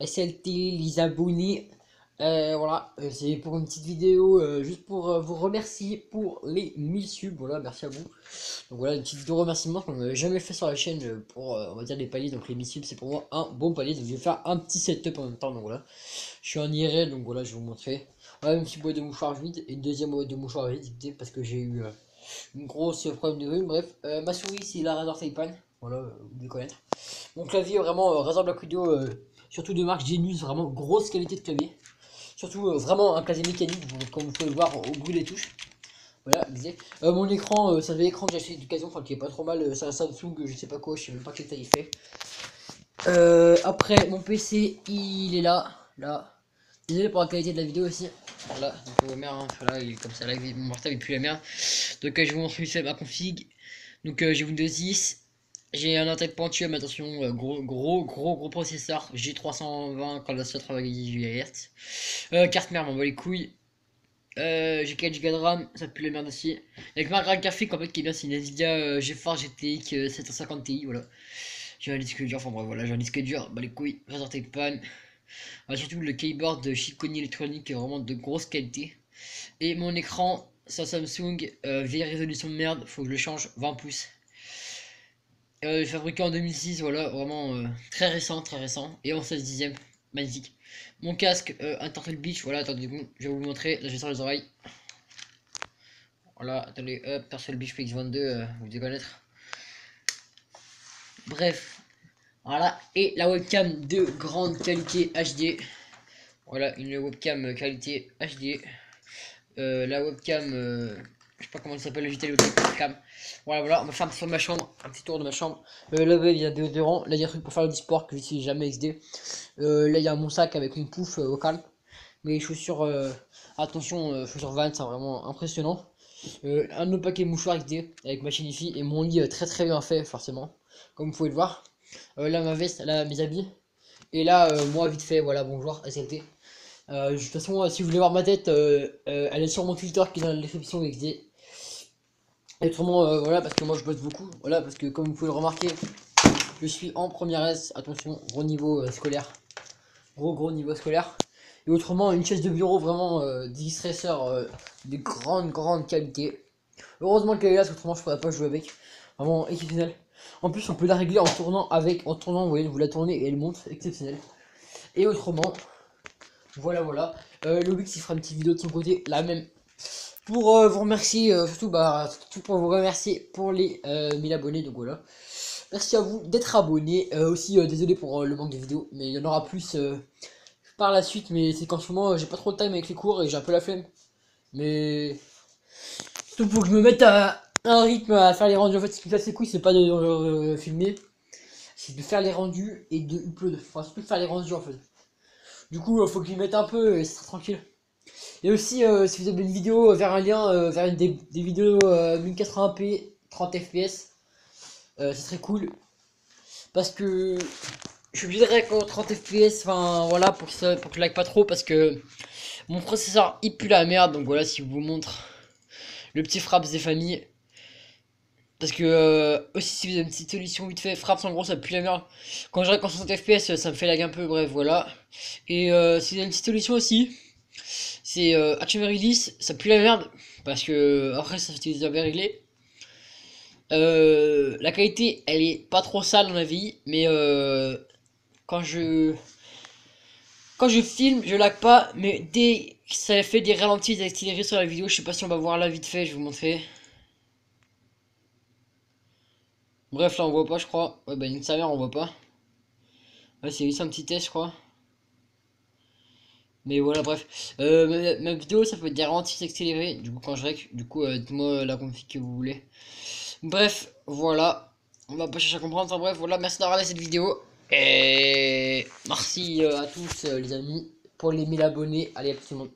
SLT, les abonnés. Euh, voilà, euh, c'est pour une petite vidéo, euh, juste pour vous remercier pour les 1000 subs. Voilà, merci à vous. Donc voilà, une petite vidéo remerciement qu'on n'avait jamais fait sur la chaîne pour, on va dire, des paliers. Donc les 1000 subs, c'est pour moi un bon palier. Donc je vais faire un petit setup en même temps. Donc voilà, je suis en IRL, donc voilà, je vais vous montrer. Voilà, une petite boîte de mouchoirs vide et une deuxième boîte de mouchoirs vide, parce que j'ai eu une grosse problème de rhume. Bref, ma souris, c'est la Razor Taipan. Voilà, vous devez connaître. Mon clavier, vraiment, Razor Black Widow surtout de marque Genius, vraiment grosse qualité de clavier. Surtout euh, vraiment un clavier mécanique, comme vous pouvez le voir au bout des touches. Voilà, euh, mon écran, euh, c'est un écran que j'ai acheté d'occasion, enfin qui est pas trop mal, c'est un Samsung, je sais pas quoi, je sais même pas quelle taille il fait. après, mon PC, il est là, là. Désolé pour la qualité de la vidéo aussi. Voilà, donc merde, hein, il est comme ça, là, mon portable est plus la merde. Donc je vous montre ma config. Donc j'ai Windows 10, j'ai un attaque Pentium, attention, euh, gros, gros, gros, gros processeur, G320, condenseur 3,18 GHz. Euh, carte mère, m'en va les couilles. Euh, j'ai 4 Go de RAM, ça pue la merde aussi. Avec ma carte graphique, en fait, qui est bien, c'est une Nvidia euh, GeForce GTX 750 Ti, voilà. J'ai un disque dur, enfin bref, voilà, j'ai un disque dur, bah les couilles, résorté de panne. surtout le keyboard de Chiconi électronique, vraiment de grosse qualité. Et mon écran, ça Samsung, vieille résolution de merde, faut que je le change, 20 pouces. Euh, fabriqué en 2006, voilà, vraiment euh, très récent, très récent. Et en 16 dixième, magnifique. Mon casque, euh, un Turtle Beach, voilà, attendez, je vais vous montrer. Là, je vais sur les oreilles. Voilà, attendez, hop, Turtle Beach PX22, euh, vous devez connaître. Bref, voilà, et la webcam de grande qualité HD. Voilà, une webcam qualité HD. la webcam je sais pas comment ça s'appelle le JT cam. Voilà, voilà, on va faire un petit tour de ma chambre, un petit tour de ma chambre. Euh, là, il y a des déodorants, là, il y a un truc pour faire le sport que j'utilise jamais XD. Euh, là, il y a mon sac avec une pouffe euh, au calme. Mes chaussures, attention, chaussures Vans, c'est vraiment impressionnant. un autre paquet de mouchoirs XD avec ma chaîne IFI et mon lit très très bien fait, forcément, comme vous pouvez le voir. là, ma veste, là, mes habits. Et là, moi, vite fait, voilà, bonjour, SLT. de toute façon, si vous voulez voir ma tête, elle est sur mon Twitter qui est dans la description XD. Et autrement, euh, voilà, parce que moi je bosse beaucoup. Voilà, parce que comme vous pouvez le remarquer, je suis en première S. Attention, gros niveau euh, scolaire. Gros, gros niveau scolaire. Et autrement, une chaise de bureau vraiment euh, distresseur euh, de grande, grande qualité. Heureusement qu'elle est là, parce autrement je pourrais pas jouer avec. Vraiment exceptionnel. En plus, on peut la régler en tournant avec, en tournant, vous voyez, vous la tournez et elle monte, exceptionnel. Et autrement, voilà, voilà. Euh, Lobix il fera une petite vidéo de son côté, la même pour euh, vous remercier, euh, surtout bah, tout pour vous remercier pour les 1000 euh, abonnés, donc voilà. Merci à vous d'être abonnés. aussi, désolé pour le manque de vidéos, mais il y en aura plus par la suite. Mais c'est qu'en ce moment, j'ai pas trop de time avec les cours et j'ai un peu la flemme. Mais surtout pour que je me mette à un rythme à faire les rendus. En fait, ce qui me casse les couilles, c'est pas de filmer, c'est de faire les rendus et de upload. Enfin, surtout de faire les rendus en fait. Du coup, faut m'y mette un peu et c'est tranquille. Et aussi, euh, si vous avez une vidéo euh, vers un lien euh, vers des, vidéos 1080p 30 fps, c'est très cool. Parce que je suis obligé régler 30 fps, enfin voilà, pour que, ça, pour que je lag pas trop. Parce que mon processeur il pue la merde. Donc voilà, si je vous montre le petit Fraps des familles. Parce que aussi si vous avez une petite solution vite fait, Fraps en gros ça pue la merde. Quand je règle 60 fps ça me fait lag un peu, bref voilà. Et si vous avez une petite solution aussi, c'est euh, Release, ça pue la merde, parce que après ça c'était déjà réglé. Euh, la qualité, elle est pas trop sale dans la vie, mais euh, quand je quand je filme, je lag pas, mais dès que ça fait des ralentis accélérés sur la vidéo, je sais pas si on va voir là vite fait, je vais vous montrer. Bref, là on voit pas, je crois. Ouais, bah une sa mère, on voit pas. Ouais, c'est juste un petit test, je crois. Mais voilà, bref. Euh, ma, vidéo, ça peut être garantie accélérée. Du coup, quand je rec, du coup, euh, dites-moi la config que vous voulez. Bref, voilà. On va pas chercher à comprendre. Enfin, bref, voilà. Merci d'avoir regardé cette vidéo. Et merci euh, à tous, les amis, pour les 1000 abonnés. Allez, à tout le monde.